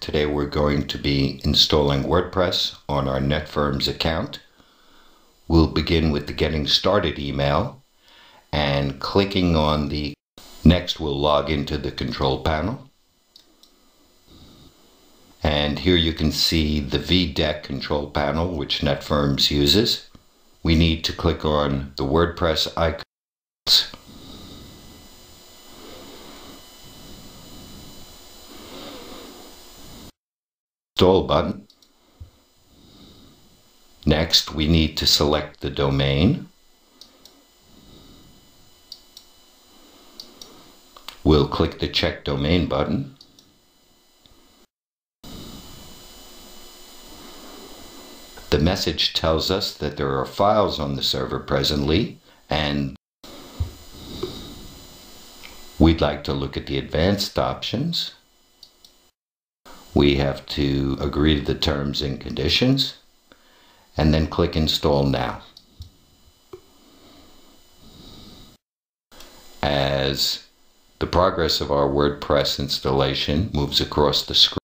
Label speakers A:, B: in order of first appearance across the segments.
A: Today we're going to be installing WordPress on our NetFirms account. We'll begin with the Getting Started email and clicking on the Next we'll log into the control panel. And here you can see the vDeck control panel which NetFirms uses. We need to click on the WordPress icons install button. Next, we need to select the domain. We'll click the Check Domain button. The message tells us that there are files on the server presently and we'd like to look at the advanced options we have to agree to the terms and conditions and then click install now. As the progress of our WordPress installation moves across the screen,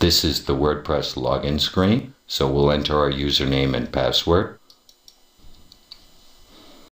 A: This is the WordPress login screen. So we'll enter our username and password.